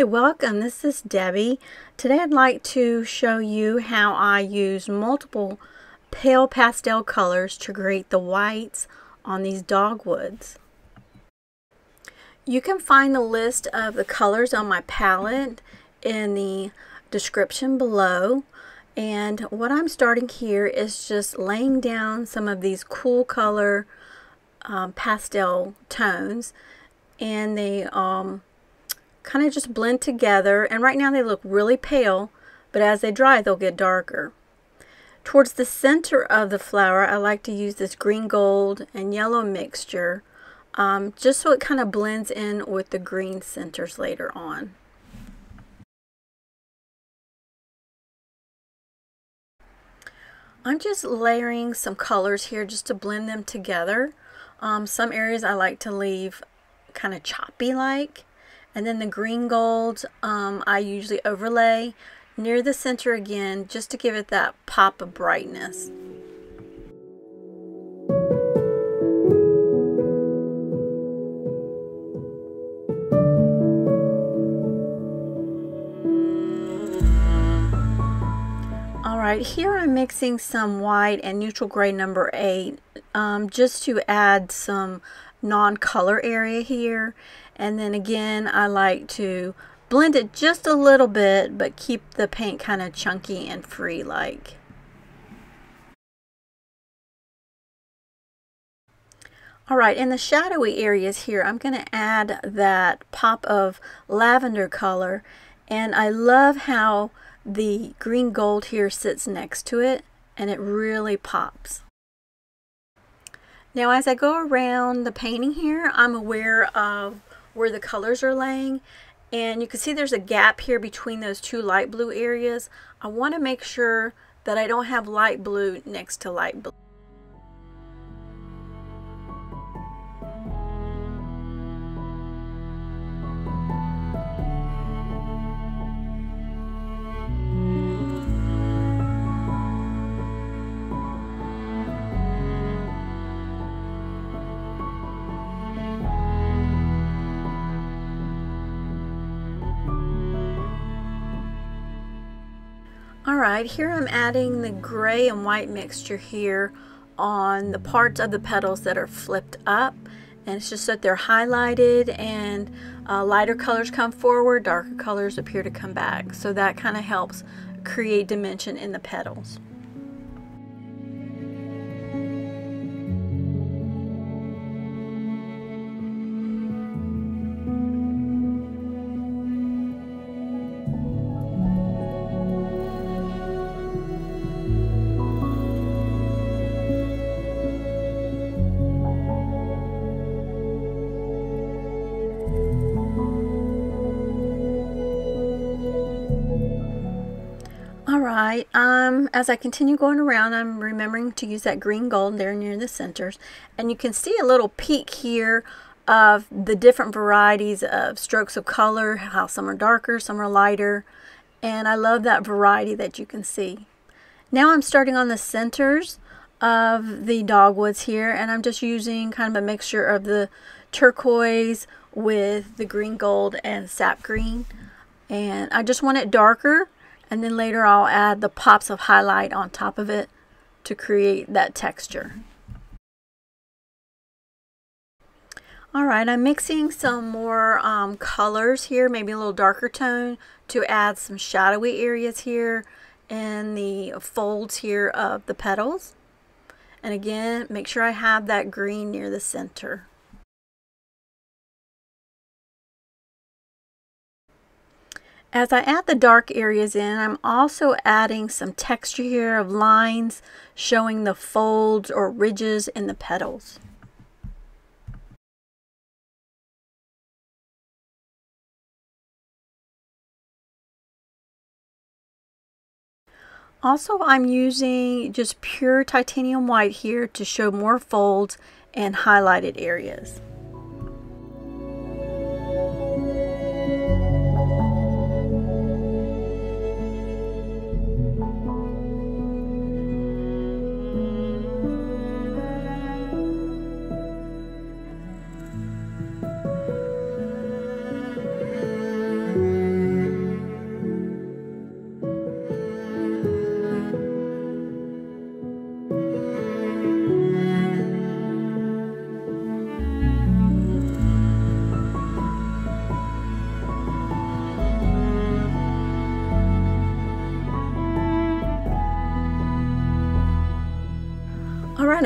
Hi, welcome. This is Debbie. Today I'd like to show you how I use multiple pale pastel colors to create the whites on these dogwoods. You can find the list of the colors on my palette in the description below. And what I'm starting here is just laying down some of these cool color um, pastel tones. And they um, kind of just blend together. And right now they look really pale, but as they dry, they'll get darker. Towards the center of the flower, I like to use this green gold and yellow mixture um, just so it kind of blends in with the green centers later on. I'm just layering some colors here just to blend them together. Um, some areas I like to leave kind of choppy like and then the green gold um, I usually overlay near the center again just to give it that pop of brightness. Alright, here I'm mixing some white and neutral gray number 8 um, just to add some non-color area here and then again I like to blend it just a little bit but keep the paint kind of chunky and free like Alright, in the shadowy areas here, I'm going to add that pop of lavender color. And I love how the green gold here sits next to it, and it really pops. Now as I go around the painting here, I'm aware of where the colors are laying and you can see there's a gap here between those two light blue areas. I want to make sure that I don't have light blue next to light blue. Alright, here I'm adding the gray and white mixture here on the parts of the petals that are flipped up and it's just that they're highlighted and uh, lighter colors come forward, darker colors appear to come back. So that kind of helps create dimension in the petals. Alright, um, as I continue going around, I'm remembering to use that green gold there near the centers. And you can see a little peek here of the different varieties of strokes of color, how some are darker, some are lighter. And I love that variety that you can see. Now I'm starting on the centers of the dogwoods here, and I'm just using kind of a mixture of the turquoise with the green gold and sap green. And I just want it darker and then later I'll add the pops of highlight on top of it to create that texture. Alright, I'm mixing some more um, colors here, maybe a little darker tone to add some shadowy areas here in the folds here of the petals. And again, make sure I have that green near the center. As I add the dark areas in, I'm also adding some texture here of lines showing the folds or ridges in the petals. Also, I'm using just pure titanium white here to show more folds and highlighted areas.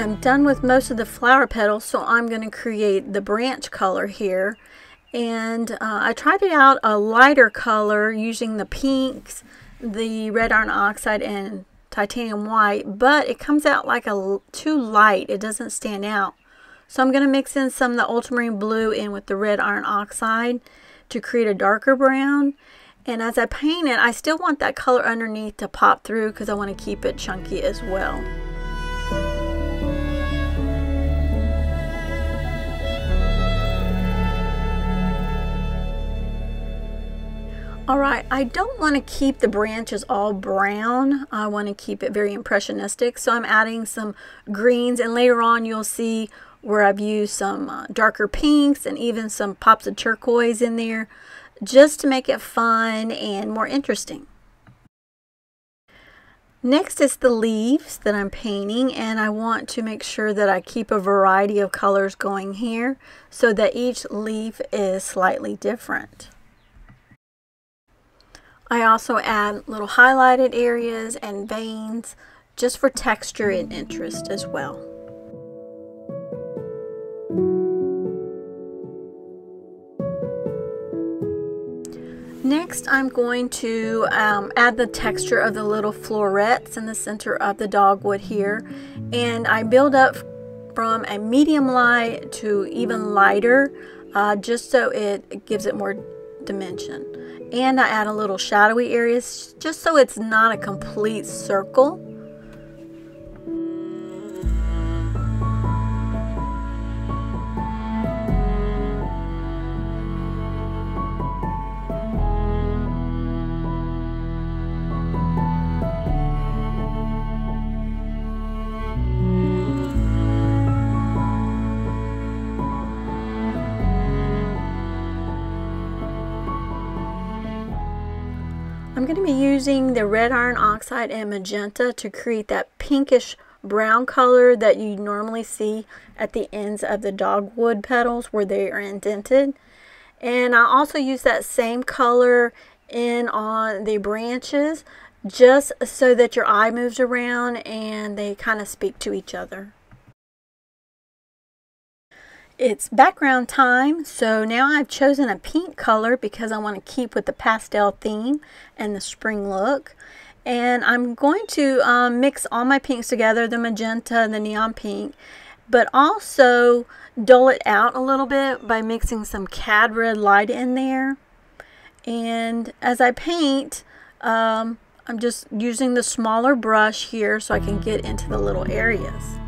I'm done with most of the flower petals, so I'm going to create the branch color here. And uh, I tried it out a lighter color using the pinks, the red iron oxide, and titanium white, but it comes out like a too light. It doesn't stand out. So I'm going to mix in some of the ultramarine blue in with the red iron oxide to create a darker brown. And as I paint it, I still want that color underneath to pop through because I want to keep it chunky as well. Alright, I don't want to keep the branches all brown. I want to keep it very impressionistic. So I'm adding some greens and later on you'll see where I've used some uh, darker pinks and even some pops of turquoise in there just to make it fun and more interesting. Next is the leaves that I'm painting and I want to make sure that I keep a variety of colors going here so that each leaf is slightly different. I also add little highlighted areas and veins just for texture and interest as well. Next, I'm going to um, add the texture of the little florets in the center of the dogwood here. And I build up from a medium light to even lighter, uh, just so it gives it more dimension. And I add a little shadowy areas just so it's not a complete circle. I'm going to be using the red iron oxide and magenta to create that pinkish brown color that you normally see at the ends of the dogwood petals where they are indented. And I also use that same color in on the branches just so that your eye moves around and they kind of speak to each other. It's background time, so now I've chosen a pink color because I want to keep with the pastel theme and the spring look. And I'm going to um, mix all my pinks together, the magenta and the neon pink, but also dull it out a little bit by mixing some cad red light in there. And as I paint, um, I'm just using the smaller brush here so I can get into the little areas.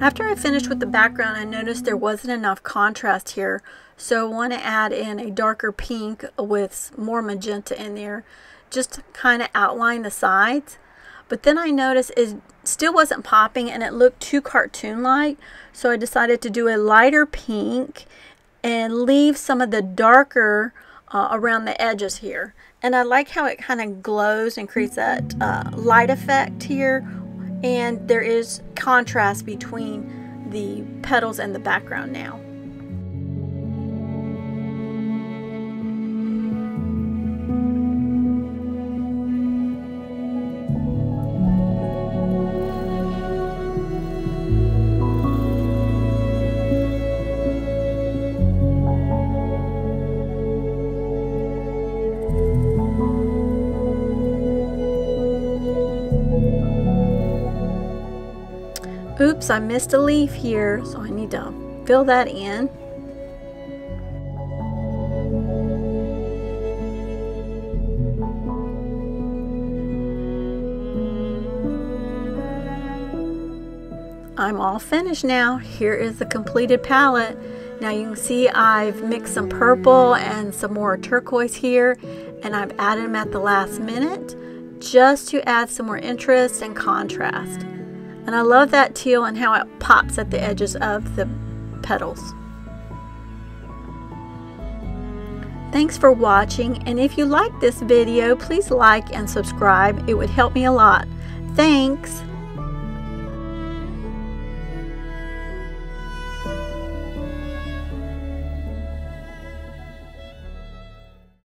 After I finished with the background, I noticed there wasn't enough contrast here, so I want to add in a darker pink with more magenta in there, just to kind of outline the sides. But then I noticed it still wasn't popping and it looked too cartoon-like, so I decided to do a lighter pink and leave some of the darker uh, around the edges here. And I like how it kind of glows and creates that uh, light effect here and there is contrast between the petals and the background now. Oops, I missed a leaf here, so I need to fill that in. I'm all finished now. Here is the completed palette. Now you can see I've mixed some purple and some more turquoise here and I've added them at the last minute just to add some more interest and contrast. And I love that teal and how it pops at the edges of the petals. Thanks for watching and if you like this video please like and subscribe. It would help me a lot. Thanks!